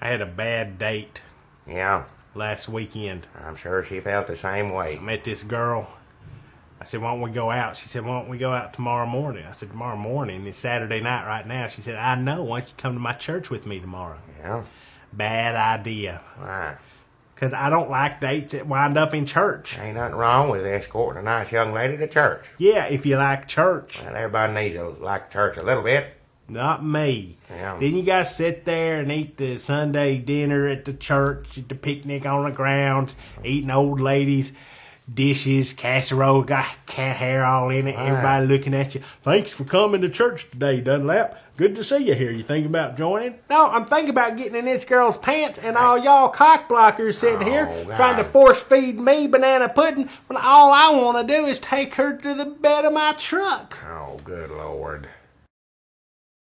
I had a bad date Yeah, last weekend. I'm sure she felt the same way. I met this girl. I said, why don't we go out? She said, why don't we go out tomorrow morning? I said, tomorrow morning? It's Saturday night right now. She said, I know. Why don't you come to my church with me tomorrow? Yeah, Bad idea. why? Because I don't like dates that wind up in church. Ain't nothing wrong with escorting a nice young lady to church. Yeah, if you like church. And everybody needs to like church a little bit. Not me. Then you guys sit there and eat the Sunday dinner at the church, at the picnic on the grounds, eating old ladies' dishes, casserole, got cat hair all in it, Right. everybody looking at you. Thanks for coming to church today, Dunlap. Good to see you here. You thinking about joining? No, I'm thinking about getting in this girl's pants and all y'all cock blockers sitting here Oh, trying to force feed me banana pudding when all I want to do is take her to the bed of my truck. Oh, good lord.